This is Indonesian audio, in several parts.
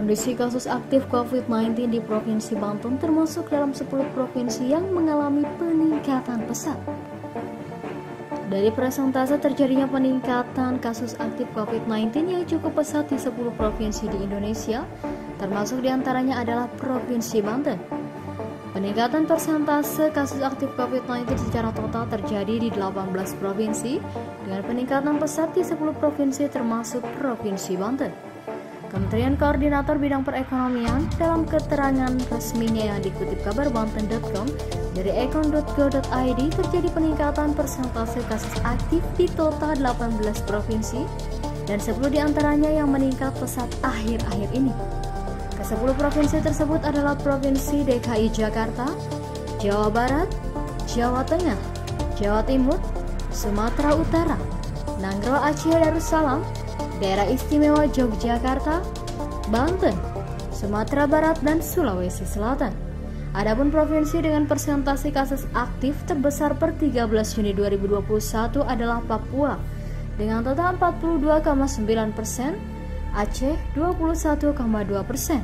Kondisi kasus aktif COVID-19 di Provinsi Banten termasuk dalam 10 provinsi yang mengalami peningkatan pesat. Dari presentase terjadinya peningkatan kasus aktif COVID-19 yang cukup pesat di 10 provinsi di Indonesia, termasuk di antaranya adalah Provinsi Banten. Peningkatan persentase kasus aktif COVID-19 secara total terjadi di 18 provinsi dengan peningkatan pesat di 10 provinsi termasuk Provinsi Banten. Kementerian Koordinator Bidang Perekonomian dalam keterangan resminya yang dikutip kabar Banten.com dari ekon.go.id terjadi peningkatan persentase kasus aktif di total 18 provinsi dan 10 di antaranya yang meningkat pesat akhir-akhir ini. Ke-10 provinsi tersebut adalah Provinsi DKI Jakarta, Jawa Barat, Jawa Tengah, Jawa Timur, Sumatera Utara, Nanggro Aceh Darussalam, Daerah Istimewa Yogyakarta, Banten, Sumatera Barat, dan Sulawesi Selatan. Adapun provinsi dengan persentase kasus aktif terbesar per 13 Juni 2021 adalah Papua dengan total 42,9 persen, Aceh 21,2 persen,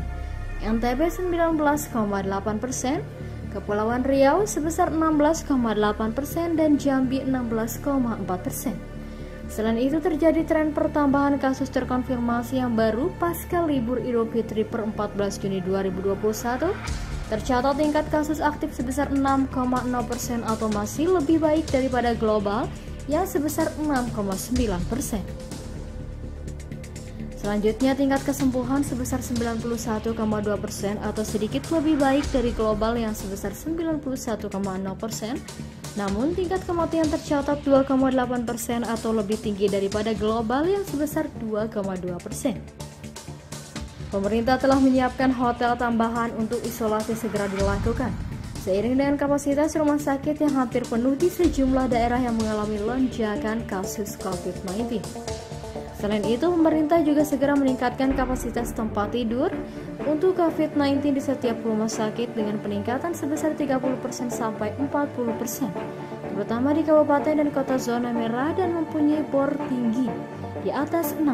NTB 19,8 persen, Kepulauan Riau sebesar 16,8 persen dan Jambi 16,4 persen. Selain itu terjadi tren pertambahan kasus terkonfirmasi yang baru pasca libur Idul Fitri per 14 Juni 2021. Tercatat tingkat kasus aktif sebesar 6,0% atau masih lebih baik daripada global yang sebesar 6,9%. Selanjutnya tingkat kesembuhan sebesar 91,2% atau sedikit lebih baik dari global yang sebesar 91,0%. Namun tingkat kematian tercatat 2,8% atau lebih tinggi daripada global yang sebesar 2,2%. Pemerintah telah menyiapkan hotel tambahan untuk isolasi segera dilakukan. Seiring dengan kapasitas rumah sakit yang hampir penuh di sejumlah daerah yang mengalami lonjakan kasus COVID-19. Selain itu, pemerintah juga segera meningkatkan kapasitas tempat tidur untuk COVID-19 di setiap rumah sakit dengan peningkatan sebesar 30% sampai 40%, terutama di kabupaten dan kota zona merah dan mempunyai bor tinggi di atas 60%.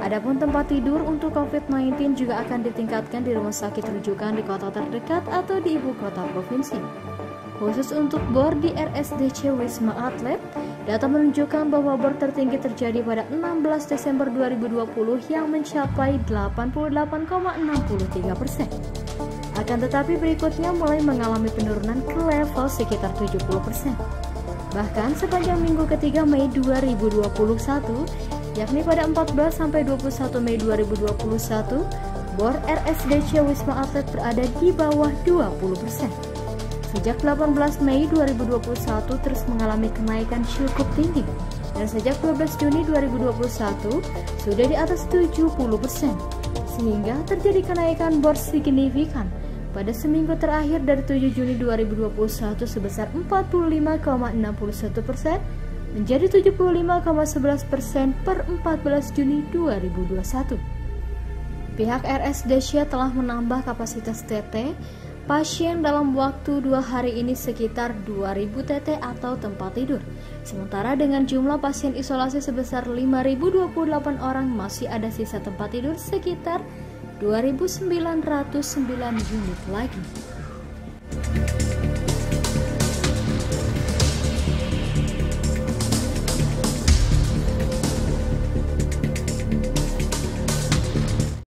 Adapun tempat tidur untuk COVID-19 juga akan ditingkatkan di rumah sakit rujukan di kota terdekat atau di ibu kota provinsi. Khusus untuk bor di RSDC Wisma Atlet, data menunjukkan bahwa bor tertinggi terjadi pada 16 Desember 2020 yang mencapai 88,63 persen. Akan tetapi berikutnya mulai mengalami penurunan ke level sekitar 70 persen. Bahkan sepanjang minggu ketiga Mei 2021, yakni pada 14 sampai 21 Mei 2021, bor RSDC Wisma Atlet berada di bawah 20 persen. Sejak 18 Mei 2021 terus mengalami kenaikan cukup tinggi dan sejak 12 Juni 2021 sudah di atas 70 persen sehingga terjadi kenaikan bor signifikan pada seminggu terakhir dari 7 Juni 2021 sebesar 45,61 persen menjadi 75,11 persen per 14 Juni 2021. Pihak RSDC telah menambah kapasitas TT Pasien dalam waktu dua hari ini sekitar 2000 TT atau tempat tidur. Sementara dengan jumlah pasien isolasi sebesar 5028 orang masih ada sisa tempat tidur sekitar 2909 unit lagi.